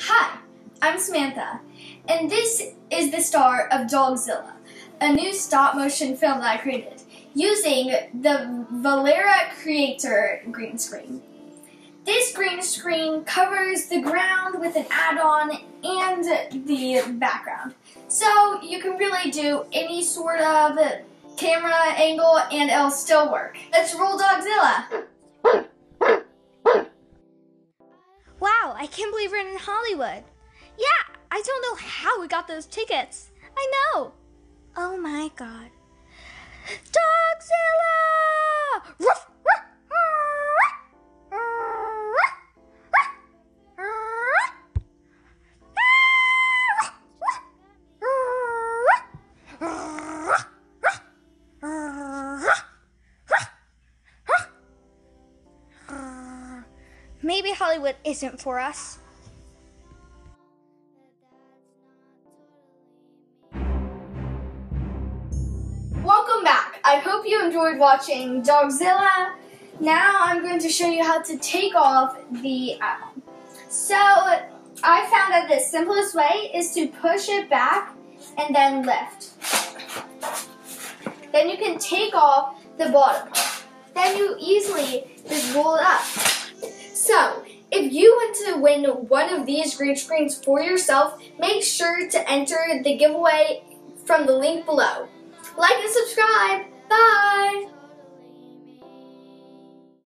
Hi, I'm Samantha, and this is the star of Dogzilla, a new stop motion film that I created using the Valera Creator green screen. This green screen covers the ground with an add-on and the background. So you can really do any sort of camera angle and it'll still work. Let's roll Dogzilla! Wow, I can't believe we're in Hollywood. Yeah, I don't know how we got those tickets. I know. Oh my god. Maybe Hollywood isn't for us. Welcome back. I hope you enjoyed watching Dogzilla. Now I'm going to show you how to take off the add-on. So I found that the simplest way is to push it back and then lift. Then you can take off the bottom. Then you easily just roll it up. To win one of these green screens for yourself, make sure to enter the giveaway from the link below. Like and subscribe. Bye!